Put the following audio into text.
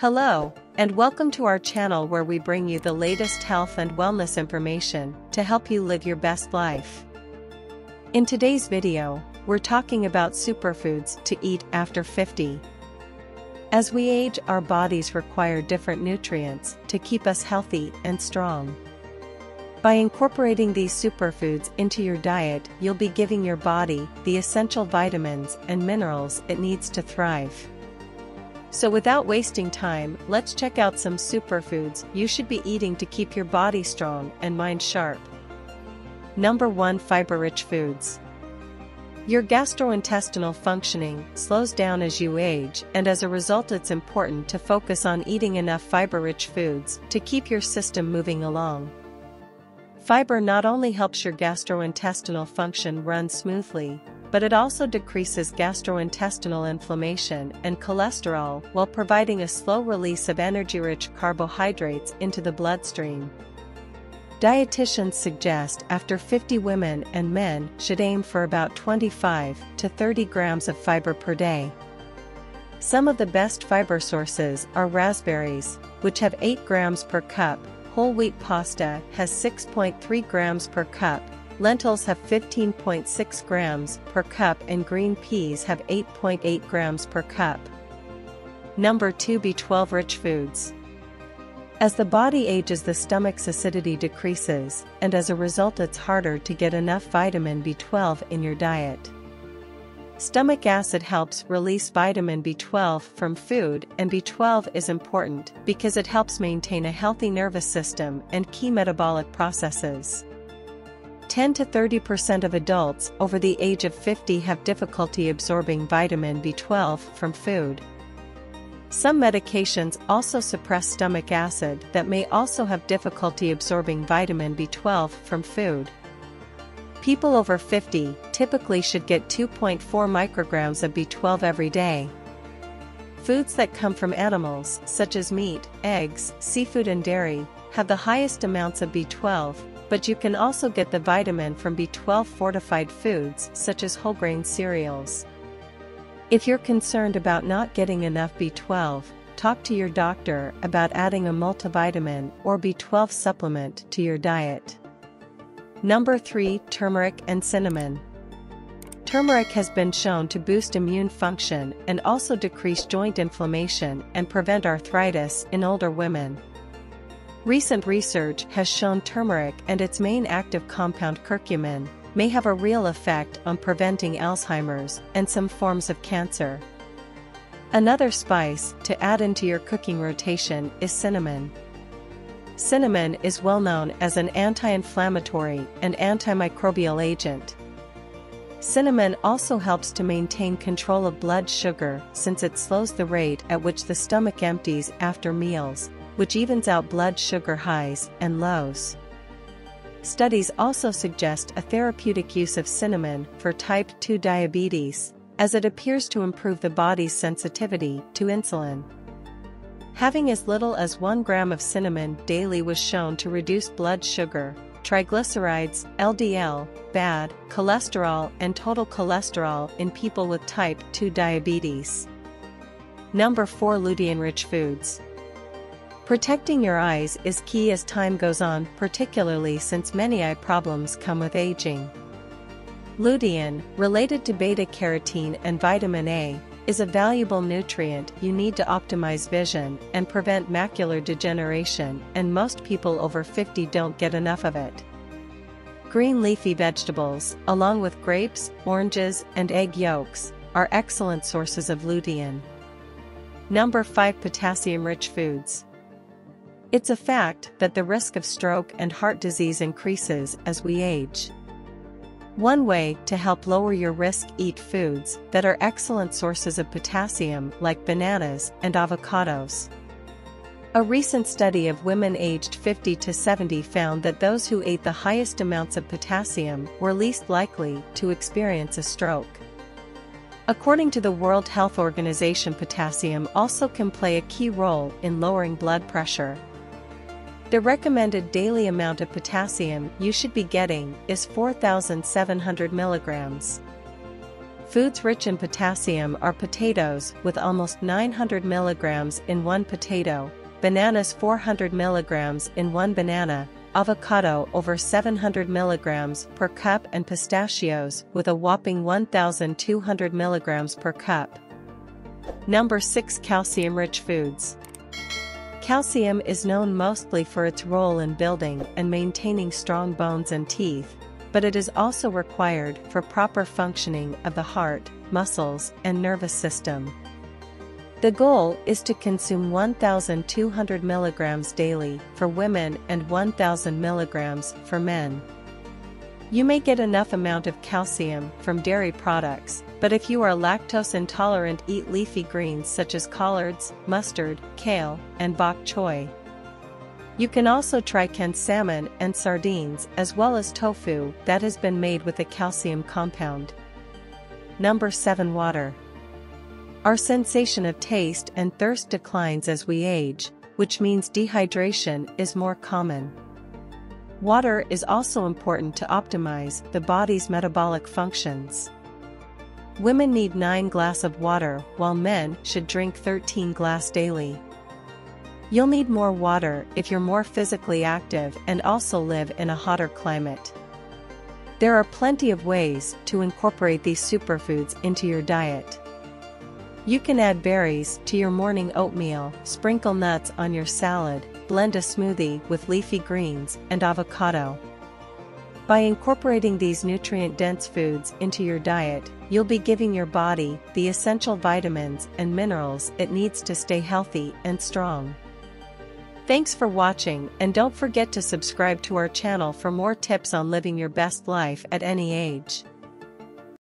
Hello, and welcome to our channel where we bring you the latest health and wellness information to help you live your best life. In today's video, we're talking about superfoods to eat after 50. As we age, our bodies require different nutrients to keep us healthy and strong. By incorporating these superfoods into your diet, you'll be giving your body the essential vitamins and minerals it needs to thrive. So without wasting time, let's check out some superfoods you should be eating to keep your body strong and mind sharp. Number 1 Fiber-rich foods. Your gastrointestinal functioning slows down as you age and as a result it's important to focus on eating enough fiber-rich foods to keep your system moving along. Fiber not only helps your gastrointestinal function run smoothly, but it also decreases gastrointestinal inflammation and cholesterol while providing a slow release of energy-rich carbohydrates into the bloodstream. Dietitians suggest after 50 women and men should aim for about 25 to 30 grams of fiber per day. Some of the best fiber sources are raspberries, which have 8 grams per cup, whole wheat pasta has 6.3 grams per cup, lentils have 15.6 grams per cup and green peas have 8.8 grams per cup. Number 2 B12 rich foods. As the body ages the stomach's acidity decreases, and as a result it's harder to get enough vitamin B12 in your diet. Stomach acid helps release vitamin B12 from food and B12 is important because it helps maintain a healthy nervous system and key metabolic processes. 10 to 30% of adults over the age of 50 have difficulty absorbing vitamin B12 from food. Some medications also suppress stomach acid that may also have difficulty absorbing vitamin B12 from food. People over 50 typically should get 2.4 micrograms of B12 every day. Foods that come from animals, such as meat, eggs, seafood and dairy, have the highest amounts of B12, but you can also get the vitamin from B12 fortified foods such as whole grain cereals. If you're concerned about not getting enough B12, talk to your doctor about adding a multivitamin or B12 supplement to your diet. Number 3 Turmeric and Cinnamon. Turmeric has been shown to boost immune function and also decrease joint inflammation and prevent arthritis in older women. Recent research has shown turmeric and its main active compound curcumin may have a real effect on preventing Alzheimer's and some forms of cancer. Another spice to add into your cooking rotation is cinnamon. Cinnamon is well known as an anti-inflammatory and antimicrobial agent. Cinnamon also helps to maintain control of blood sugar since it slows the rate at which the stomach empties after meals, which evens out blood sugar highs and lows. Studies also suggest a therapeutic use of cinnamon for type 2 diabetes, as it appears to improve the body's sensitivity to insulin. Having as little as 1 gram of cinnamon daily was shown to reduce blood sugar, triglycerides, LDL, bad cholesterol, and total cholesterol in people with type 2 diabetes. Number 4 Lutein rich foods. Protecting your eyes is key as time goes on, particularly since many eye problems come with aging. Lutein, related to beta-carotene and vitamin A, is a valuable nutrient you need to optimize vision and prevent macular degeneration and most people over 50 don't get enough of it. Green leafy vegetables, along with grapes, oranges, and egg yolks, are excellent sources of lutein. Number 5 Potassium-rich foods. It's a fact that the risk of stroke and heart disease increases as we age. One way to help lower your risk eat foods that are excellent sources of potassium like bananas and avocados. A recent study of women aged 50 to 70 found that those who ate the highest amounts of potassium were least likely to experience a stroke. According to the World Health Organization potassium also can play a key role in lowering blood pressure. The recommended daily amount of potassium you should be getting is 4,700 milligrams. Foods rich in potassium are potatoes with almost 900 milligrams in one potato, bananas 400 milligrams in one banana, avocado over 700 milligrams per cup and pistachios with a whopping 1200 milligrams per cup. Number 6 Calcium-rich foods. Calcium is known mostly for its role in building and maintaining strong bones and teeth, but it is also required for proper functioning of the heart, muscles, and nervous system. The goal is to consume 1,200 mg daily for women and 1,000 mg for men. You may get enough amount of calcium from dairy products, but if you are lactose intolerant eat leafy greens such as collards, mustard, kale, and bok choy. You can also try canned salmon and sardines as well as tofu that has been made with a calcium compound. Number 7 Water Our sensation of taste and thirst declines as we age, which means dehydration is more common. Water is also important to optimize the body's metabolic functions. Women need 9 glass of water while men should drink 13 glass daily. You'll need more water if you're more physically active and also live in a hotter climate. There are plenty of ways to incorporate these superfoods into your diet. You can add berries to your morning oatmeal, sprinkle nuts on your salad, blend a smoothie with leafy greens and avocado. By incorporating these nutrient-dense foods into your diet, you'll be giving your body the essential vitamins and minerals it needs to stay healthy and strong. Thanks for watching and don't forget to subscribe to our channel for more tips on living your best life at any age.